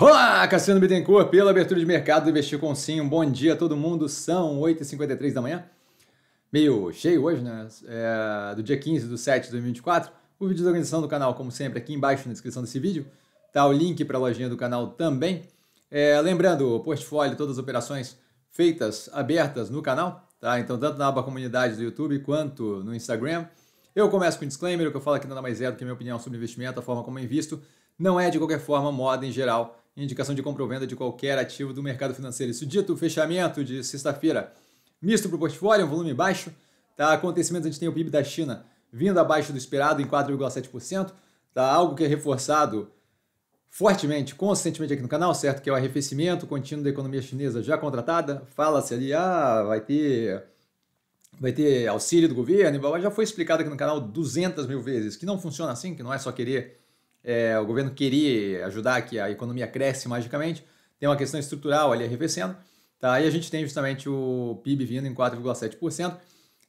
Olá, Cassiano Bittencourt, pela abertura de mercado do Investir com Sim. Um bom dia a todo mundo, são 8h53 da manhã. Meio cheio hoje, né? É, do dia 15 do 7 de 2024. O vídeo da organização do canal, como sempre, aqui embaixo na descrição desse vídeo. Tá o link para a lojinha do canal também. É, lembrando, o portfólio, todas as operações feitas, abertas no canal, tá? Então, tanto na aba comunidade do YouTube quanto no Instagram. Eu começo com um disclaimer, o que eu falo aqui nada mais é do que minha opinião sobre investimento, a forma como eu invisto. Não é, de qualquer forma, moda em geral indicação de compra ou venda de qualquer ativo do mercado financeiro. Isso dito, fechamento de sexta-feira misto para o portfólio, um volume baixo. Tá? Acontecimentos, a gente tem o PIB da China vindo abaixo do esperado em 4,7%. Tá? Algo que é reforçado fortemente, consistentemente aqui no canal, certo? Que é o arrefecimento contínuo da economia chinesa já contratada. Fala-se ali, ah, vai ter, vai ter auxílio do governo, já foi explicado aqui no canal 200 mil vezes, que não funciona assim, que não é só querer é, o governo queria ajudar que a economia cresce magicamente, tem uma questão estrutural ali arrefecendo, tá? e a gente tem justamente o PIB vindo em 4,7%,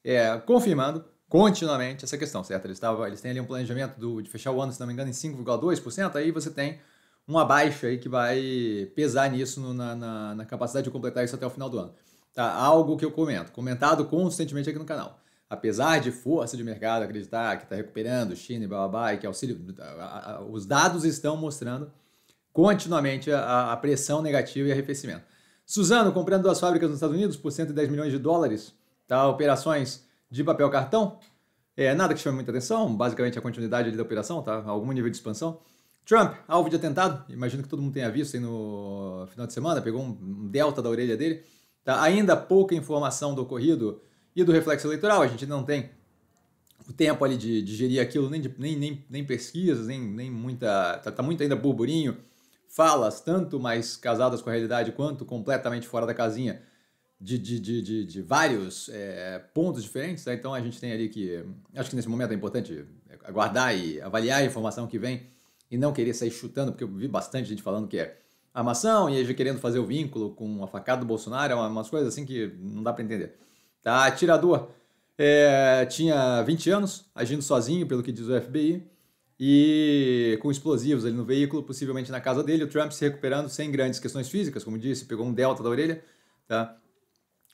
é, confirmando continuamente essa questão, certo? Eles, tavam, eles têm ali um planejamento do, de fechar o ano, se não me engano, em 5,2%, aí você tem uma baixa aí que vai pesar nisso no, na, na, na, capacidade de completar isso até o final do ano. Tá? Algo que eu comento, comentado constantemente aqui no canal apesar de força de mercado acreditar que está recuperando China e blá, blá, blá, e que auxílio, os dados estão mostrando continuamente a, a, pressão negativa e arrefecimento. Suzano comprando duas fábricas nos Estados Unidos por 110 milhões de dólares, tá? operações de papel cartão, é, nada que chame muita atenção, basicamente a continuidade da operação, tá? algum nível de expansão. Trump, alvo de atentado, imagino que todo mundo tenha visto aí no final de semana, pegou um delta da orelha dele. Tá? Ainda pouca informação do ocorrido e do reflexo eleitoral. A gente não tem o tempo ali de digerir aquilo, nem, de, nem, nem, nem pesquisas, nem, nem muita. Tá, tá, muito ainda burburinho. Falas, tanto mais casadas com a realidade quanto completamente fora da casinha, de, de, de, de, de vários é, pontos diferentes. Tá? Então a gente tem ali que. Acho que nesse momento é importante aguardar e avaliar a informação que vem e não querer sair chutando, porque eu vi bastante gente falando que é armação e já querendo fazer o vínculo com a facada do Bolsonaro, é umas coisas assim que não dá para entender. Tá? Atirador é, tinha 20 anos, agindo sozinho, pelo que diz o FBI, e com explosivos ali no veículo, possivelmente na casa dele. O Trump se recuperando sem grandes questões físicas, como disse, pegou um delta da orelha. Tá?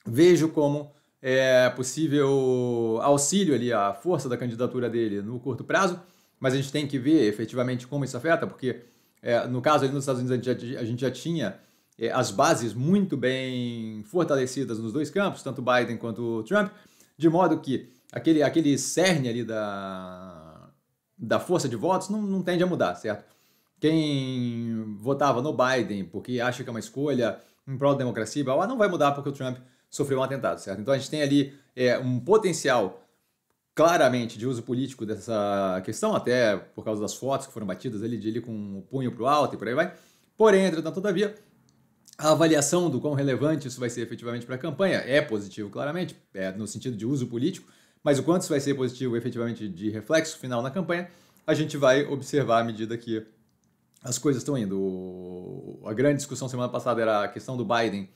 Vejo como é, possível auxílio ali à força da candidatura dele no curto prazo, mas a gente tem que ver efetivamente como isso afeta, porque é, no caso ali nos Estados Unidos a gente já, a gente já tinha as bases muito bem fortalecidas nos dois campos, tanto Biden quanto Trump, de modo que aquele, aquele cerne ali da, da força de votos não, não tende a mudar, certo? Quem votava no Biden porque acha que é uma escolha em prol da democracia, não vai mudar porque o Trump sofreu um atentado, certo? Então a gente tem ali é, um potencial claramente de uso político dessa questão, até por causa das fotos que foram batidas ali de ele com o punho para o alto e por aí vai. Porém, entretanto, todavia, a avaliação do quão relevante isso vai ser efetivamente para a campanha é positivo, claramente, é no sentido de uso político, mas o quanto isso vai ser positivo efetivamente de reflexo final na campanha, a gente vai observar à medida que as coisas estão indo. A grande discussão semana passada era a questão do Biden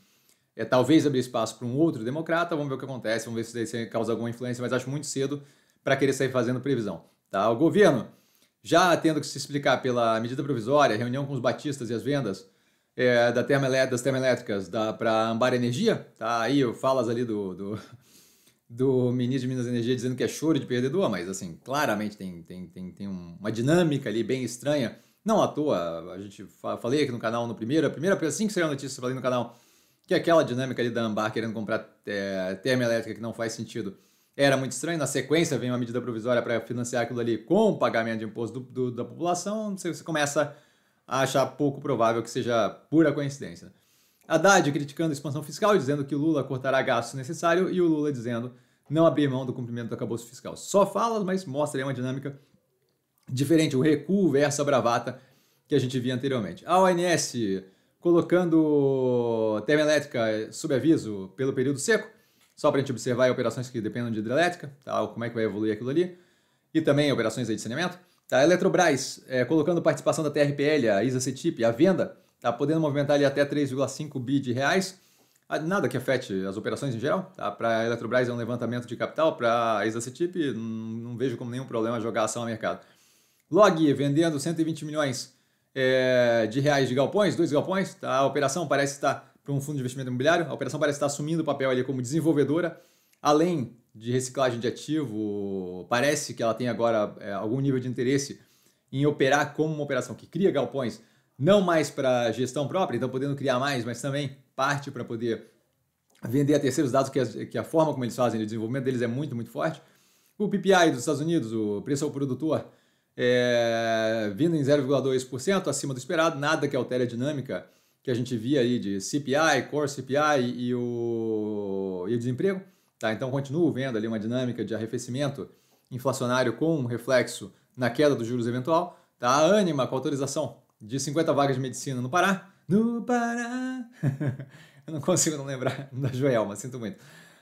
é talvez abrir espaço para um outro democrata, vamos ver o que acontece, vamos ver se isso causa alguma influência, mas acho muito cedo para querer sair fazendo previsão. Tá? O governo, já tendo que se explicar pela medida provisória, reunião com os batistas e as vendas, é, da das termoelétricas para Ambar Energia, tá aí falas ali do, do, do, ministro de Minas e Energia dizendo que é choro de perdedor, mas assim, claramente tem, tem, tem, tem uma dinâmica ali bem estranha. Não à toa, a gente falei aqui no canal no primeiro, a primeira, assim que saiu a notícia, falei no canal, que aquela dinâmica ali da Ambar querendo comprar é, termoelétrica que não faz sentido era muito estranho. Na sequência vem uma medida provisória para financiar aquilo ali com o pagamento de imposto do, do, da população, você, você começa achar pouco provável que seja pura coincidência. Haddad criticando a expansão fiscal, dizendo que o Lula cortará gastos necessário e o Lula dizendo não abrir mão do cumprimento do acabouço fiscal. Só falas, mas mostra aí uma dinâmica diferente, o recuo versus a bravata que a gente via anteriormente. A ONS colocando termoelétrica sob aviso pelo período seco, só para a gente observar operações que dependem de hidrelétrica, tá? como é que vai evoluir aquilo ali, e também operações de saneamento. Tá? A Eletrobras, é, colocando participação da TRPL, a ISA CETIP, a venda, tá podendo movimentar ali até 3,5 bi de reais. Ah, nada que afete as operações em geral. Tá? Para a Eletrobras é um levantamento de capital, para a ISA CETIP não, não vejo como nenhum problema jogar ação ao mercado. Log vendendo 120 milhões é, de reais de galpões, dois galpões. Tá? A operação parece estar para um fundo de investimento imobiliário, a operação parece estar assumindo o papel ali como desenvolvedora, além de reciclagem de ativo, parece que ela tem agora é, algum nível de interesse em operar como uma operação que cria galpões, não mais para gestão própria, então podendo criar mais, mas também parte para poder vender a terceiros dados, que a, que a forma como eles fazem o desenvolvimento deles é muito, muito forte. O PPI dos Estados Unidos, o preço ao produtor, é, vindo em 0,2%, acima do esperado, nada que altere a dinâmica que a gente via aí de CPI, Core CPI e o, e o desemprego. Tá? Então, continuo vendo ali uma dinâmica de arrefecimento inflacionário com um reflexo na queda dos juros eventual. Tá? A Anima com autorização de 50 vagas de medicina no Pará. No Pará! Eu não consigo não lembrar da Joelma, sinto muito.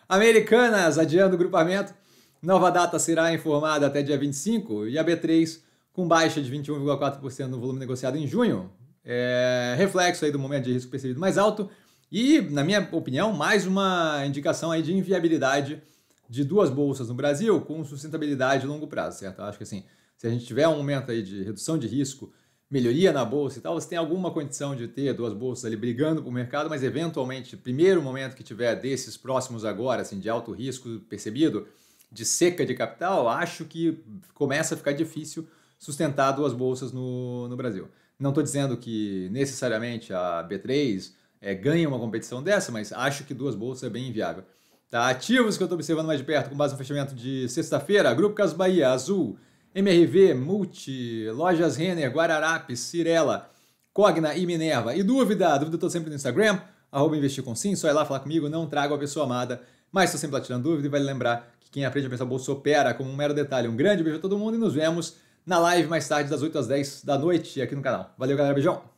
Americanas adiando o grupamento. Nova data será informada até dia 25 e a B3 com baixa de 21,4% no volume negociado em junho. É, reflexo aí do momento de risco percebido mais alto e, na minha opinião, mais uma indicação aí de inviabilidade de duas bolsas no Brasil com sustentabilidade a longo prazo, certo? Eu acho que assim, se a gente tiver um momento aí de redução de risco, melhoria na bolsa e tal, você tem alguma condição de ter duas bolsas ali brigando para o mercado, mas eventualmente, primeiro momento que tiver desses próximos agora, assim, de alto risco percebido, de seca de capital, acho que começa a ficar difícil sustentar duas bolsas no, no Brasil. Não estou dizendo que necessariamente a B3 é, ganha uma competição dessa, mas acho que duas bolsas é bem inviável. Tá? Ativos que eu estou observando mais de perto, com base no fechamento de sexta-feira, Grupo Cas Bahia, Azul, MRV, Multi, Lojas Renner, Guararapes, Cirela, Cogna e Minerva. E dúvida? Dúvida estou sempre no Instagram, arroba investir com sim, só ir lá falar comigo, não trago a pessoa amada, mas estou sempre lá tirando dúvida e vale lembrar que quem aprende a pensar bolsa opera como um mero detalhe. Um grande beijo a todo mundo e nos vemos na live mais tarde das 8 às 10 da noite aqui no canal. Valeu galera, beijão!